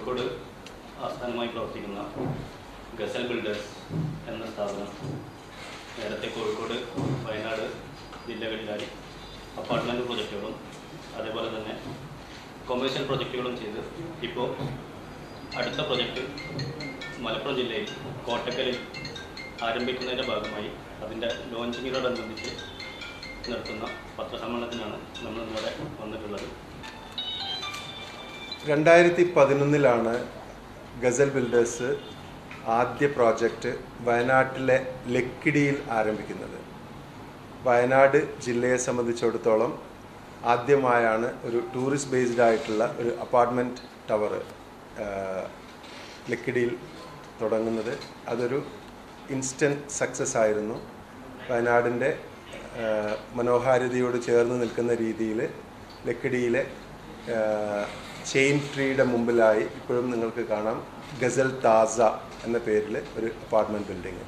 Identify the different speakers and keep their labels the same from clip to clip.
Speaker 1: കോഴിക്കോട് ആസ്ഥാനമായി പ്രവർത്തിക്കുന്ന ഗസൽ ബിൽഡേഴ്സ് എന്ന സ്ഥാപനം. നേരത്തെ കോഴിക്കോട് വയനാട് ജില്ലകളിലായി അപ്പാർട്ട്മെന്റ് പ്രൊജക്റ്റുകളും അതേപോലെ തന്നെ കൊമേഴ്ഷ്യൽ പ്രൊജക്റ്റുകളും ചെയ്ത് ഇപ്പോൾ അടുത്ത പ്രൊജക്റ്റ് മലപ്പുറം ജില്ലയിൽ കോട്ടക്കലിൽ ആരംഭിക്കുന്നതിന്റെ ഭാഗമായി അതിന്റെ ലോഞ്ചിങ്ങിനോടനുബന്ധിച്ച് നടത്തുന്ന പത്രസമ്മേളനത്തിനാണ് നമ്മൾ ഇന്നിവിടെ വന്നിട്ടുള്ളത്.
Speaker 2: രണ്ടായിരത്തി പതിനൊന്നിലാണ് ഗസൽ ബിൽഡേഴ്സ് ആദ്യ പ്രോജക്റ്റ് വയനാട്ടിലെ ലക്കിടിയിൽ ആരംഭിക്കുന്നത്. വയനാട് ജില്ലയെ സംബന്ധിച്ചിടത്തോളം ആദ്യമായാണ് ഒരു ടൂറിസ്റ്റ് ബേസ്ഡ് ആയിട്ടുള്ള ഒരു അപ്പാർട്ട്മെന്റ് ടവർ ലക്കിടിയിൽ തുടങ്ങുന്നത്. അതൊരു ഇൻസ്റ്റന്റ് സക്സസ് ആയിരുന്നു. വയനാടിന്റെ മനോഹാരിതയോട് ചേർന്ന് നിൽക്കുന്ന രീതിയിൽ ലക്കിടിയിലെ ചെയിൻ ട്രീയുടെ മുമ്പിലായി ഇപ്പോഴും നിങ്ങൾക്ക് കാണാം ഗസൽ താസ എന്ന പേരിൽ ഒരു അപ്പാർട്ട്മെന്റ് ബിൽഡിംഗ്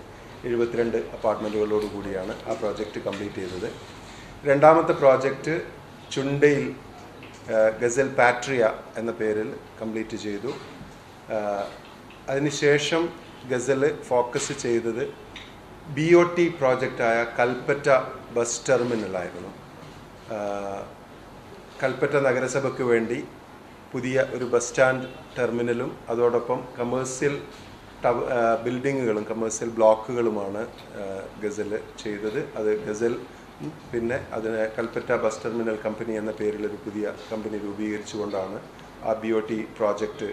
Speaker 2: എഴുപത്തിരണ്ട് അപ്പാർട്ട്മെന്റുകളോട് കൂടിയാണ് ആ പ്രോജക്റ്റ് കംപ്ലീറ്റ് ചെയ്തത്. രണ്ടാമത്തെ പ്രോജക്റ്റ് ചുണ്ടയിൽ ഗസൽ പാട്രിയ എന്ന പേരിൽ കംപ്ലീറ്റ് ചെയ്തു. അതിനുശേഷം ഗസൽ ഫോക്കസ് ചെയ്തത് ബി ഒ ടി പ്രോജക്റ്റായ കൽപ്പറ്റ ബസ് ടെർമിനലായിരുന്നു കൽപ്പറ്റ നഗരസഭയ്ക്ക് വേണ്ടി പുതിയ ഒരു ബസ് സ്റ്റാൻഡ് ടെർമിനലും അതോടൊപ്പം കമേഴ്സ്യൽ ബിൽഡിങ്ങുകളും കമേഴ്സ്യൽ ബ്ലോക്കുകളുമാണ് ഗസൽ ചെയ്തത്. അത് ഗസൽ പിന്നെ അതിന് കൽപ്പറ്റ ബസ് ടെർമിനൽ കമ്പനി എന്ന പേരിൽ ഒരു പുതിയ കമ്പനി രൂപീകരിച്ചുകൊണ്ടാണ് ആ B O T project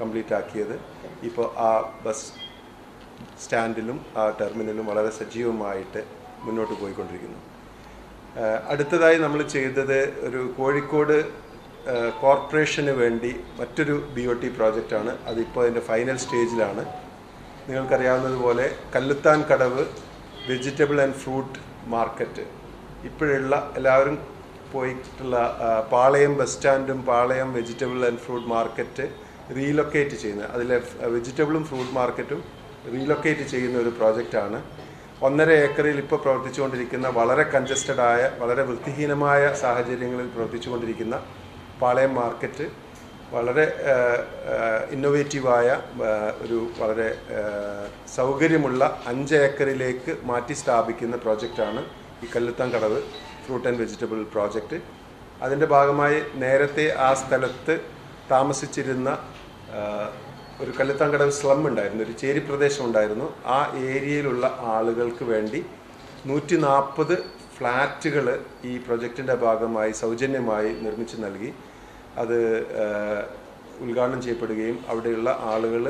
Speaker 2: complete ആക്കിയത് ഇപ്പോൾ ആ ബസ് സ്റ്റാൻഡിലും ആ ടെർമിനലും വളരെ സജീവമായിട്ട് മുന്നോട്ട് പോയിക്കൊണ്ടിരിക്കുന്നു. അടുത്തതായി നമ്മൾ ചെയ്തത് ഒരു കോഴിക്കോട് കോർപ്പറേഷന് വേണ്ടി മറ്റൊരു ബി ഒ ടി പ്രോജക്റ്റാണ്. അതിപ്പോൾ അതിന്റെ ഫൈനൽ സ്റ്റേജിലാണ്. നിങ്ങൾക്കറിയാവുന്നതുപോലെ Kalluthan Kadavu vegetable and fruit market. ഇപ്പോഴുള്ള എല്ലാവരും പോയിട്ടുള്ള Palayam bus സ്റ്റാൻഡും Palayam vegetable and fruit market relocate ചെയ്യുന്നത് അതിലെ വെജിറ്റബിളും ഫ്രൂട്ട് മാർക്കറ്റും റീലൊക്കേറ്റ് ചെയ്യുന്ന ഒരു പ്രോജക്റ്റാണ്. ഒന്നര ഏക്കറിൽ ഇപ്പോൾ പ്രവർത്തിച്ചുകൊണ്ടിരിക്കുന്ന വളരെ കൺജസ്റ്റഡ് ആയ വളരെ വൃത്തിഹീനമായ സാഹചര്യങ്ങളിൽ പ്രവർത്തിച്ചുകൊണ്ടിരിക്കുന്ന പാളയം മാർക്കറ്റ് വളരെ ഇന്നൊവേറ്റീവായ ഒരു വളരെ സൗകര്യമുള്ള അഞ്ച് ഏക്കറിലേക്ക് മാറ്റി സ്ഥാപിക്കുന്ന പ്രോജക്റ്റാണ് ഈ Kalluthan Kadavu fruit and vegetable project. അതിന്റെ ഭാഗമായി നേരത്തെ ആ സ്ഥലത്ത് താമസിച്ചിരുന്ന ഒരു കല്ലുത്താങ്കടവ് സ്ലം ഉണ്ടായിരുന്നു ഒരു ചേരി പ്രദേശം ഉണ്ടായിരുന്നു. ആ ഏരിയയിലുള്ള ആളുകൾക്ക് വേണ്ടി നൂറ്റി നാൽപ്പത് ഫ്ലാറ്റുകൾ ഈ പ്രൊജക്റ്റിന്റെ ഭാഗമായി സൗജന്യമായി നിർമ്മിച്ച് നൽകി. അത് ഉദ്ഘാടനം ചെയ്യപ്പെടുകയും അവിടെയുള്ള ആളുകൾ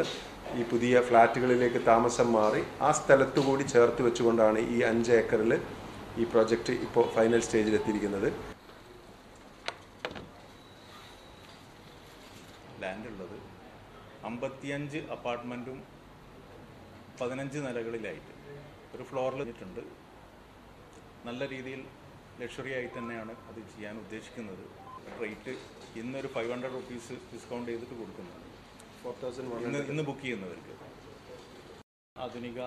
Speaker 2: ഈ പുതിയ ഫ്ലാറ്റുകളിലേക്ക് താമസം മാറി ആ സ്ഥലത്തു കൂടി ചേർത്ത് വെച്ചുകൊണ്ടാണ് ഈ അഞ്ച് ഏക്കറിൽ ഈ പ്രോജക്റ്റ് ഇപ്പോൾ ഫൈനൽ സ്റ്റേജിൽ എത്തിയിരിക്കുന്നത്.
Speaker 3: ലാൻഡ് ഉള്ളത് അമ്പത്തിയഞ്ച് അപ്പാർട്ട്മെന്റും പതിനഞ്ച് നിലകളിലായിട്ട്. ഒരു ഫ്ലോറിൽ ഇട്ടുണ്ട് നല്ല രീതിയിൽ ലക്ഷറി ആയി തന്നെയാണ് അത് ചെയ്യാൻ ഉദ്ദേശിക്കുന്നത്. റേറ്റ് ഇന്നൊരു ഫൈവ് ഹൺഡ്രഡ് റുപ്പീസ് ഡിസ്കൗണ്ട് ചെയ്തിട്ട് കൊടുക്കുന്നതാണ്
Speaker 2: ഫോർ തൗസൻഡ്
Speaker 3: ഇന്ന് ഇന്ന് ബുക്ക് ചെയ്യുന്നവർക്ക്. ആധുനിക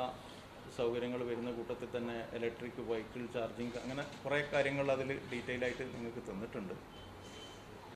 Speaker 3: സൗകര്യങ്ങൾ വരുന്ന കൂട്ടത്തിൽ തന്നെ ഇലക്ട്രിക് വെഹിക്കിൾ ചാർജിങ് അങ്ങനെ കുറേ കാര്യങ്ങൾ അതിൽ ഡീറ്റെയിൽ ആയിട്ട് നിങ്ങൾക്ക് തന്നിട്ടുണ്ട്.